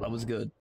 That was good.